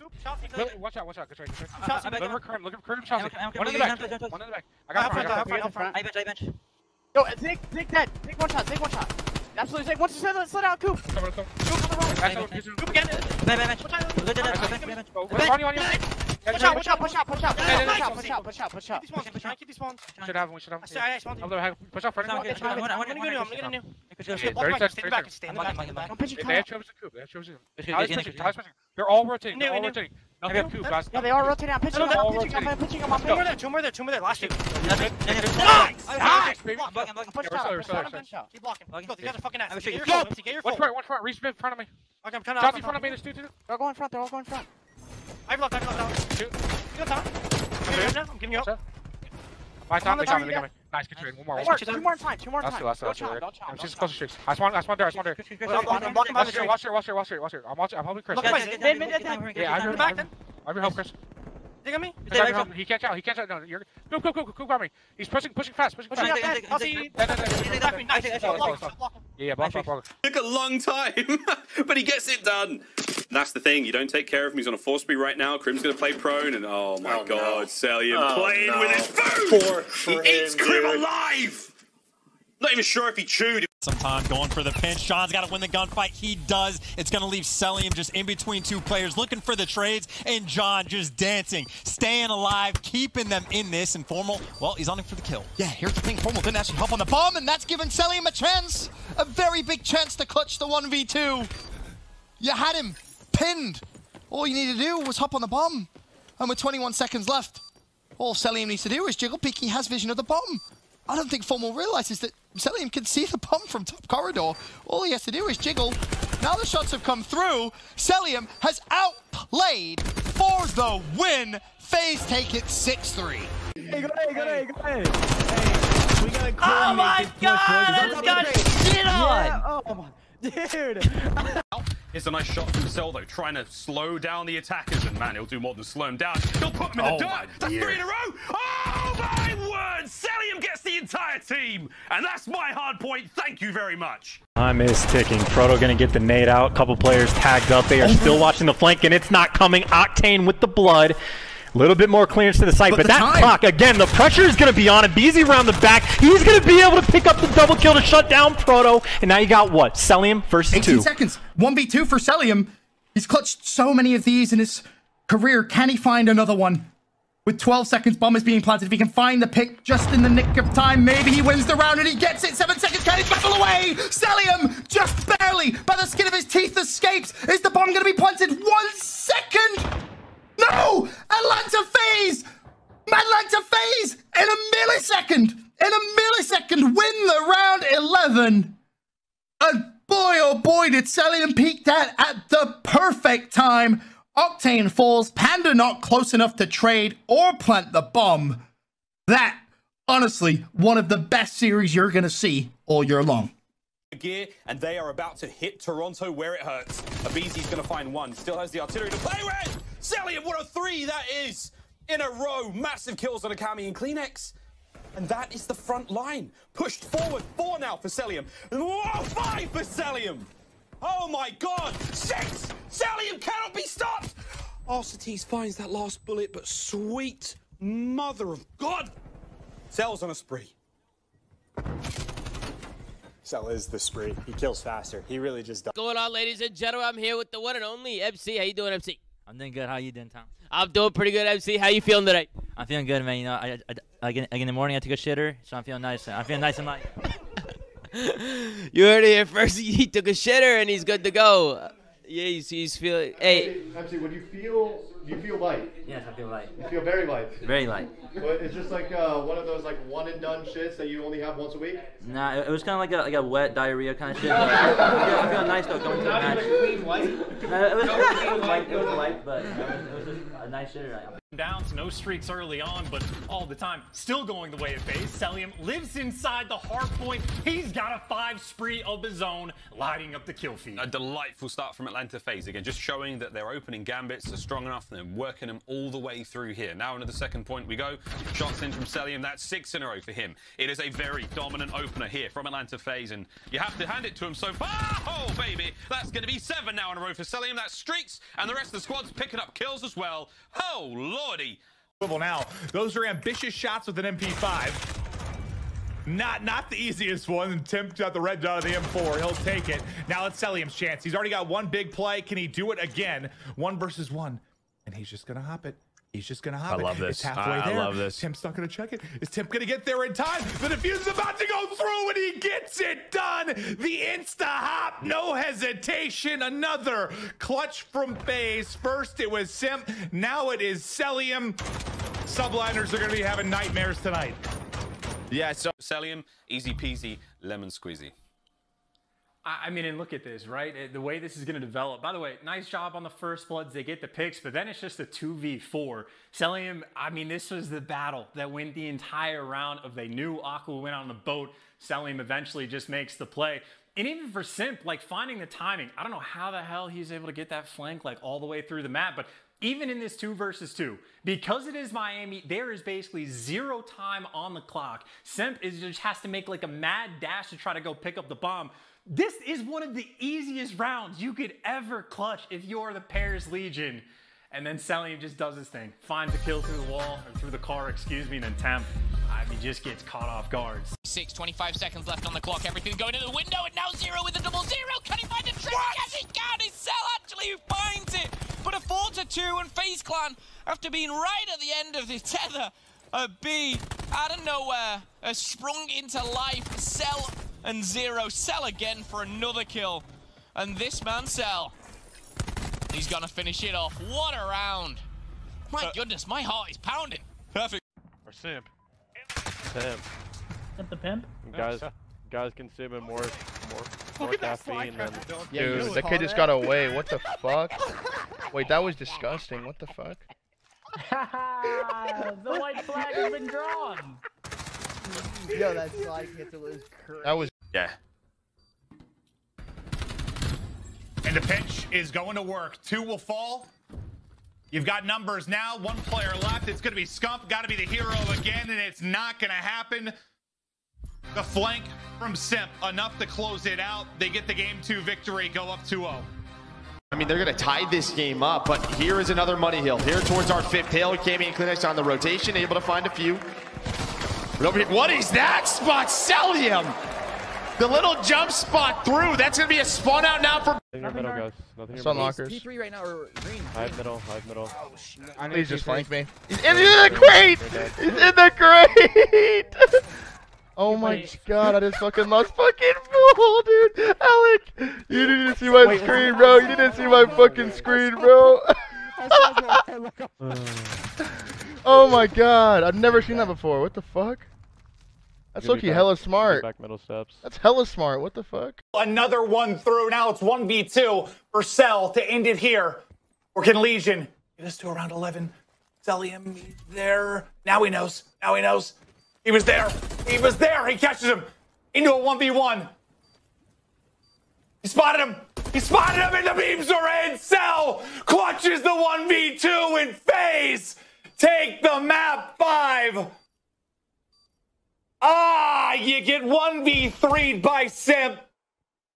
Scoop, shot, he's Look, watch out, watch out. Good trade, good trade. Shots, Look for back. Look for Kern, I'm Chelsea. okay, I'm. One in the back. One in the back. I I got have front, I front, got I have front. front, I front. I bench, I bench. Yo, take, take that. Take one shot. Take one shot. Absolutely take one shot. Sit down, Coop. Come on, come on. Scoop on the roll. That's what- Scoop again. Bench, bench, bench. Out. Out. Bench, bench, bench. Bench. on you, on you. Push out, push out, push out, push out, push Yeah, out, yeah, push yeah. out, push out, push out, push out. Keep these spawns, try and keep these spawns. Should have, we should have. I see, I spawned. Over there, push out front. Sound Come good. on. I want- I I'm want- gonna go new, I'm gonna go new. Good, Yeah, good. Walk thirty back, seconds, stay in the thirty back, seconds. stay in the back, stay in the back. Don't pitch your They car. have chosen Coop. They have chosen. Good, good, Tyler's good, pushing, good. Tyler's pushing. They're all rotating. They're New, all new. rotating. No, Nothing new. Coop, guys. Yeah, they are rotating. I'm pitching No, them. no, I'm no, pitching them. I'm pitching them. I'm Two more pitching there, two more there, two more there. Last two. Nothing. Nothing. Nice! Nice, Nice! baby. Block, Blocking, blocking. Push Yeah, out, we're push sorry, out, sorry, push out. Keep blocking. Blocking. Go, these guys are fucking ass. I'm Get sure your you- full, MC, get your full. Watch front, watch front. Reach in front of me. Okay, I'm trying to. Chelsea in front of me. There's two, two, two. They're all going front. They're all going front. I blocked, I blocked out. Two. Good time. I'm giving you up now. I'm giving you up. up? My time, they the got me, they got me. Nice, good trade. One more, one more, more. two more in time. Two more in Last time. two, last two, Don't last two. don't chop, I'm don't just chop. close to streaks. I spawn, I spawn there, I spawn there. Good, good, I'm blocking, I'm blocking by Watch the here, watch here, watch here, watch here, watch here. I'm watching, I'm helping Chris. Look, Yeah, Chris, yeah, mid, mid, mid, mid. yeah, Yeah, I yeah, heard. I Back heard. then. I heard help Chris. Dig on me. I got help. He can't out, he can't out. No, you're. Go, go, go, go, go, grab me. He's pushing, pushing fast, pushing Pushing fast. no, Back me, no. nice. Stop, Block, stop, block, stop. block. Yeah, yeah, block, block, block. Took a long time, but he gets it done. That's the thing. You don't take care of him. He's on a four speed right now. Crim's going to play prone, and oh my Oh, god, no. Cellium Oh, playing no. with his food. Four he for eats him, Crim dude. alive. Not even sure if he chewed. Some time going for the pinch. Sean's got to win the gunfight. He does. It's going to leave Cellium just in between two players looking for the trades, and John just dancing, staying alive, keeping them in this. And Formal, well, he's on it for the kill. Yeah, here's the thing. Formal didn't actually help on the bomb, and that's given Cellium a chance. A very big chance to clutch the 1v2. You had him pinned. All you needed to do was hop on the bomb. And with 21 seconds left, all Cellium needs to do is jiggle peek. He has vision of the bomb. I don't think Formal realizes that Cellium can see the bomb from top corridor. All he has to do is jiggle. Now the shots have come through. Cellium has outplayed for the win. FaZe take it 6-3. Oh my god, this got shit on! Oh my, god! dude. It's a nice shot from Cell though, trying to slow down the attackers, and man, he'll do more than slow him down. He'll put him in the Oh, dirt. That's dear. three in a row. Oh my word! Cellium gets the entire team, and that's my hard point. Thank you very much. Time is ticking. Proto gonna get the nade out. Couple players tagged up. They are still watching the flank, and it's not coming. Octane with the blood. A little bit more clearance to the site, but, But the that time- clock again. The pressure is gonna be on it. Beezy around the back. He's gonna be able to pick up the double kill to shut down Proto. And now you got what? Cellium versus 18 two. seconds. 1v2 for Cellium. He's clutched so many of these in his career. Can he find another one? With 12 seconds, bomb is being planted. If he can find the pick just in the nick of time, maybe he wins the round and he gets it. Seven seconds, can he battle away? Cellium, just barely, by the skin of his teeth, escapes. Is the bomb going to be planted? One second! No! Atlanta FaZe! Atlanta FaZe in a millisecond! In a millisecond, win the round 11! And boy, oh boy, did Cellium peak that at the perfect time. Octane falls, Panda not close enough to trade or plant the bomb. That, honestly, one of the best series you're to see all year long. gear, and they are about to hit Toronto where it hurts. Abezy's going to find one. Still has the artillery to play with. Cellium, what a three that is in a row. Massive kills on Akami and CleanX. And that is the front line. Pushed forward. Four now for Cellium. Whoa, five for Cellium. Oh my god. Six. Cellium cannot be stopped. Arcitys finds that last bullet, but sweet mother of God. Cell's on a spree. Cell is the spree. He kills faster. He really just does. What's going on, ladies and gentlemen? I'm here with the one and only MC. How you doing, MC? I'm doing good. How you doing, Tom? I'm doing pretty good, MC. How you feeling today? I'm feeling good, man. You know, I, I, I, again, again in the morning I took a shitter, so I'm feeling nice. I'm feeling nice and light. You heard it here first. He took a shitter and he's good to go. Yeah, he's, he's feeling. Hey, MC, when you feel, you feel light. yes, I feel light. You feel very light. Very light. But it's just like uh, one of those like one and done shits that you only have once a week. Nah, it, it was kind of like a like a wet diarrhea kind of shit. But I, feel, I feel nice though going to the match. Uh, it was, it was light, it was light, but you know, it was just a nice shitter. Downs, no streaks early on, but all the time, still going the way of FaZe. Cellium lives inside the hard point. He's got a five spree of his own, lighting up the kill feed. A delightful start from Atlanta FaZe Again, just showing that their opening gambits are strong enough and they're working them all the way through here. Now into the second point we go. Shots in from Cellium. That's six in a row for him. It is a very dominant opener here from Atlanta FaZe, and you have to hand it to him so far. Oh, baby. That's going to be seven now in a row for Cellium. That's streaks, and the rest of the squad's picking up kills as well. Oh, lordy. Now, those are ambitious shots with an MP5. Not not the easiest one. Tim got the red dot of the M4. He'll take it. Now it's Cellium's chance. He's already got one big play. Can he do it again? One versus one. And he's just going to hop it. He's just going to hop I it. love this. It's halfway I- I there. love this. Tim's not going to check it. Is Tim going to get there in time? The defuse is about to go through and he gets it done. The insta hop, no hesitation. Another clutch from FaZe. First it was Simp. Now it is Cellium. Subliners are going to be having nightmares tonight. Yeah, so Cellium, easy peasy, lemon squeezy. I mean, and look at this, right? Uh, The way this is going to develop. By the way, nice job on the first bloods. They get the picks, but then it's just a 2v4. Cellium, I mean, this was the battle that went the entire round of they knew Aqua went on the boat. Cellium eventually just makes the play. And even for Simp, like finding the timing, I don't know how the hell he's able to get that flank like all the way through the map, but even in this two versus two, because it is Miami, there is basically zero time on the clock. Simp is just has to make like a mad dash to try to go pick up the bomb. This is one of the easiest rounds you could ever clutch if you're the Paris Legion. And then Cellium just does his thing, finds a kill through the wall, or through the car, excuse me, and then Temp, I mean, just gets caught off guard. Six, 25 seconds left on the clock. Everything going in the window, and now zero with a double zero. Can he find the trick? Yes, he can. It's Cell actually who finds it. But a 4 to 2, and FaZe Clan, after being right at the end of the tether, a B out of nowhere, has sprung into life. Cell and zero. Cell again for another kill. And this man, Cell, he's gonna finish it off. What a round. My goodness, my heart is pounding. Perfect. Or Simp. Simp. Simp the pimp? Guys, guys consuming more, more, more caffeine than. Dude, the kid just got away. What the fuck? Wait, that was disgusting. What the fuck? the white flag has been drawn. Yo, that slide hit was crazy. That was. Yeah. And the pitch is going to work. Two will fall. You've got numbers now. One player left. It's going to be Scump. Got to be the hero again, and it's not going to happen. The flank from Simp, enough to close it out. They get the game two victory, go up 2-0. I mean, they're going to tie this game up, but here is another money hill. Here towards our fifth hill. Cammy and CleanX on the rotation, able to find a few. But over here, what is that spot? Cellium! The little jump spot through. That's going to be a spawn out now for... Nothing in middle, guys. Nothing in Sun middle. lockers. P3 right now or green? Hive middle, hive middle. Oh, Please just flank me. He's in the crate! He's in the crate! oh my god, I just fucking lost fucking ball, dude! Alec! You didn't see my screen, bro! You didn't see my fucking screen, bro! oh my god, I've never seen that before. What the fuck? That's Give me back- hella smart. Back middle steps. That's hella smart. What the fuck? Another one through. Now it's 1v2 for Cell to end it here. Or can Legion get us to around 11? Cellium there. Now he knows. Now he knows. He was there. He was there. He catches him into a 1v1. He spotted him. He spotted him, and the beams are in. Cell clutches the 1v2 in FaZe. Take the map five. Ah, you get 1v3'd by Simp.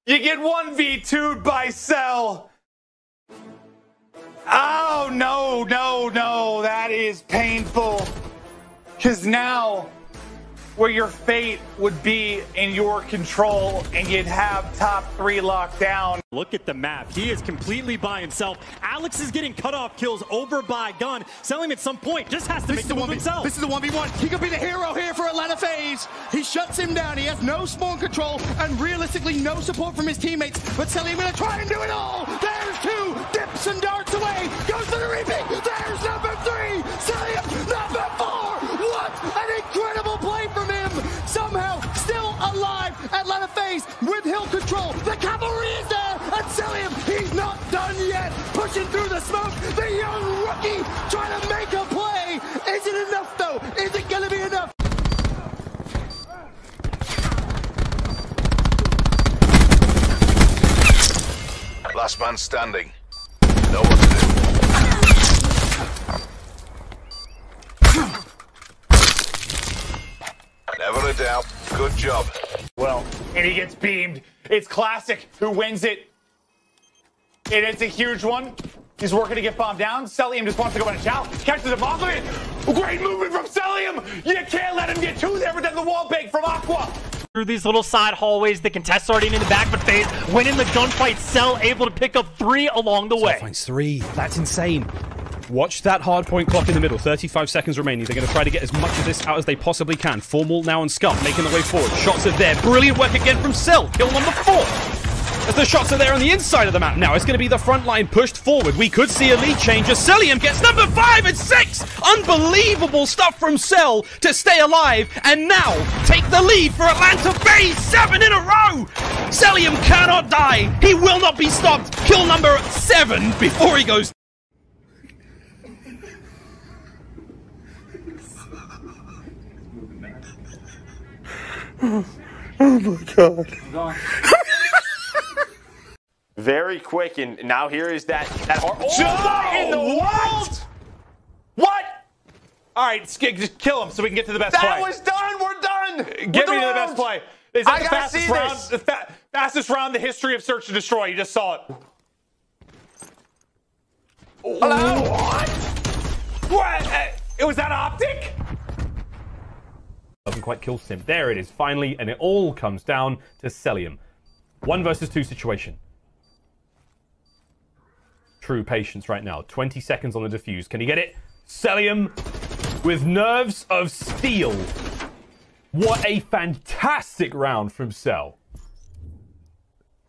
You get 1v2'd by Cell. Oh, no, no, no. That is painful. Because now, where your fate would be in your control and you'd have top three locked down. Look at the map. He is completely by himself. Alex is getting cutoff kills over by Gun. Cellium at some point just has to This make the the move 1v himself. This is the 1v1. He could be the hero here for Atlanta FaZe. He shuts him down. He has no spawn control and realistically no support from his teammates. But Selly gonna try and do it all. There's two. Dips and darts away. Goes to the repeat. There's number three. Selly number four. Atlanta FaZe with hill control. The cavalry is there, and Cellium, he's not done yet. Pushing through the smoke, the young rookie trying to make a play. Is it enough though? Is it gonna be enough? Last man standing. No one to do. Never a doubt. Good job. Well, and he gets beamed. It's classic. Who wins it? And it's a huge one. He's working to get bombed down. Cellium just wants to go in a chow. Catches him off of it. Great movement from Cellium. You can't let him get two there, but then the wall bang from Aqua. Through these little side hallways, the contest starting in the back, but FaZe winning the gunfight. Cell able to pick up three along the way. Finds three. That's insane. Watch that hard point clock in the middle. 35 seconds remaining. They're going to try to get as much of this out as they possibly can. Formal now and Scuff making the way forward. Shots are there. Brilliant work again from Cell. Kill number four. As the shots are there on the inside of the map now, it's going to be the front line pushed forward. We could see a lead change as Cellium gets number five and six. Unbelievable stuff from Cell to stay alive and now take the lead for Atlanta Bay. Seven in a row. Cellium cannot die. He will not be stopped. Kill number seven before he goes Oh my god. Very quick, and now here is that that hard. What in the world? What? All right, sk- just kill him so we can get to the best That play. That was done. We're done. Get With me to the best play. Is that I the gotta fastest see round? this. The fa- fastest round in the history of Search and Destroy. You just saw it. Hello? What? What? Uh, It was that optic? Doesn't quite kill Sim. There it is, finally, and it all comes down to Cellium. One versus two situation. True patience right now. 20 seconds on the defuse. Can he get it? Cellium with nerves of steel. What a fantastic round from Cell.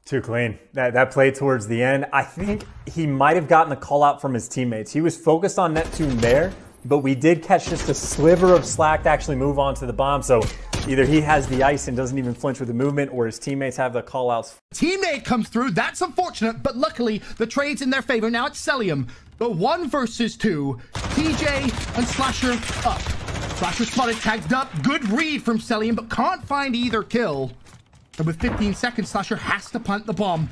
Too clean. That, that play towards the end, I think he might have gotten the call out from his teammates. He was focused on Neptune there, but we did catch just a sliver of slack to actually move on to the bomb. So either he has the ice and doesn't even flinch with the movement, or his teammates have the call outs. Teammate comes through. That's unfortunate, but luckily the trade's in their favor. Now it's Cellium. The one versus two. TJ and Slasher up. Slasher spotted, tagged up. Good read from Cellium, but can't find either kill. And with 15 seconds, Slasher has to plant the bomb.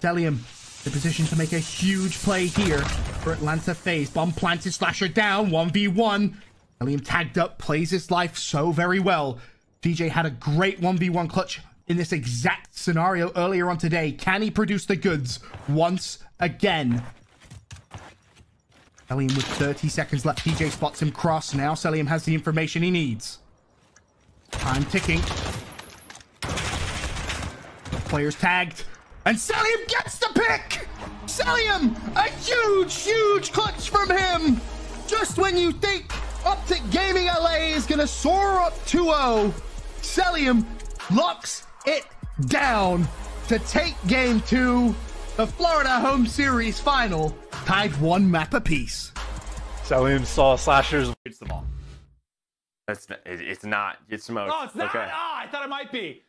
Cellium, the position to make a huge play here for Atlanta FaZe. Bomb planted, Slasher down, 1v1. Cellium tagged up, plays his life so very well. DJ had a great 1v1 clutch in this exact scenario earlier on today. Can he produce the goods once again? Cellium with 30 seconds left. DJ spots him cross. Now Cellium has the information he needs. Time ticking. Players tagged. And Cellium gets the pick! Cellium! A huge, huge clutch from him! Just when you think Optic Gaming LA is gonna soar up 2-0, Cellium locks it down to take game two, the Florida home series final, tied one map apiece. Cellium saw Slashers. It's the ball. That's it's not. Get smoked. Oh, it's not. Okay. Ah, I thought it might be.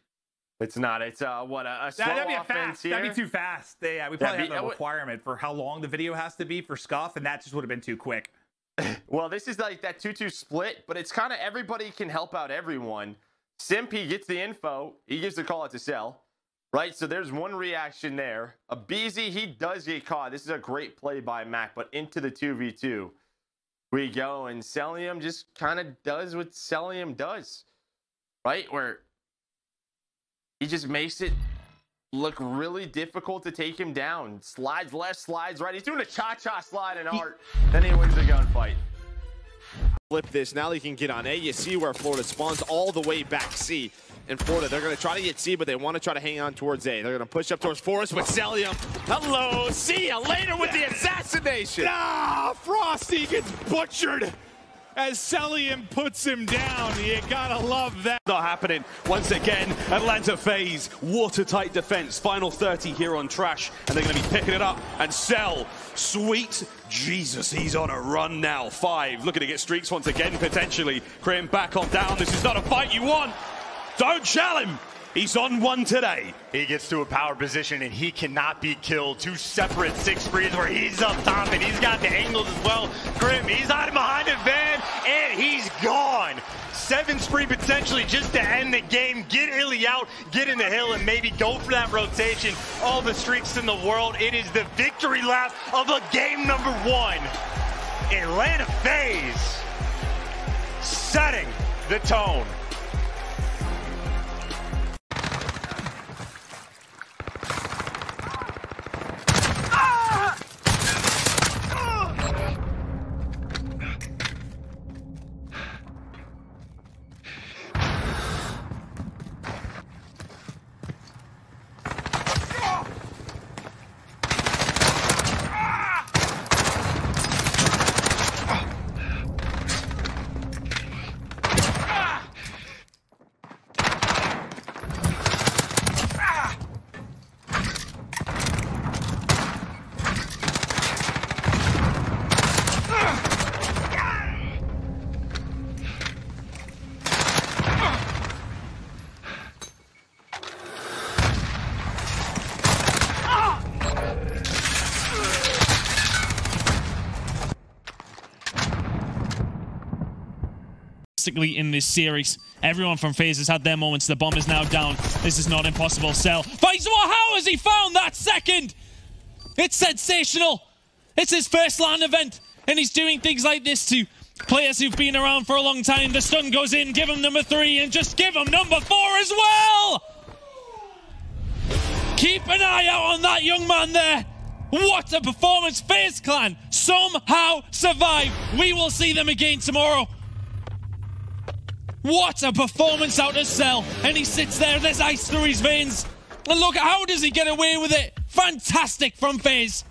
It's not. It's uh what a, a slow That, would be a offense fast. here. That'd be too fast. Yeah, we probably be- have a would- requirement for how long the video has to be for scuff, and that just would have been too quick. Well, this is like that 2-2 split, but it's kind of everybody can help out everyone. Simpy gets the info. He gives the call out to Cell. Right? So there's one reaction there. A BZ, he does get caught. This is a great play by Mac, but into the 2v2 we go. And Cellium just kind of does what Cellium does. Right? Where he just makes it look really difficult to take him down. Slides left, slides right. He's doing a cha-cha slide in art. Then he wins the gunfight. Flip this. Now they can get on A. You see where Florida spawns all the way back C. In Florida, they're going to try to get C, but they want to try to hang on towards A. They're going to push up towards Forest with Cellium. Hello, see ya later with the assassination. Ah, Frosty gets butchered as Cellium puts him down. You gotta love that. Not happening. Once again, Atlanta FaZe, watertight defense. Final 30 here on Trash, and they're to be picking it up. And Cell, sweet Jesus, he's on a run now. Five, looking to get streaks once again, potentially. Crim back on down. This is not a fight you want. Don't shell him. He's on one today. He gets to a power position and he cannot be killed. Two separate six threes where he's up top and he's got the angles as well. Crim, he's hiding behind a van and he's gone. seven spree potentially just to end the game. Get Illy out, get in the hill, and maybe go for that rotation. All the streaks in the world. It is the victory lap of a game number one. Atlanta FaZe setting the tone. In this series. Everyone from FaZe has had their moments. The bomb is now down. This is not impossible. Cell finds well, how has he found that second? It's sensational. It's his first LAN event, and he's doing things like this to players who've been around for a long time. The stun goes in, give him number three, and just give him number four as well. Keep an eye out on that young man there. What a performance. FaZe Clan somehow survive. We will see them again tomorrow. What a performance out of Cell. And he sits there, there's ice through his veins. And look, how does he get away with it? Fantastic from FaZe.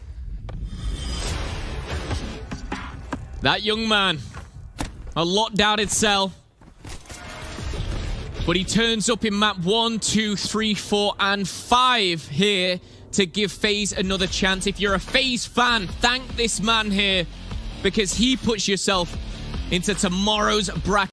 That young man, a lot doubted Cell. But he turns up in map one, two, three, four, and five here to give FaZe another chance. If you're a FaZe fan, thank this man here because he puts yourself into tomorrow's bracket.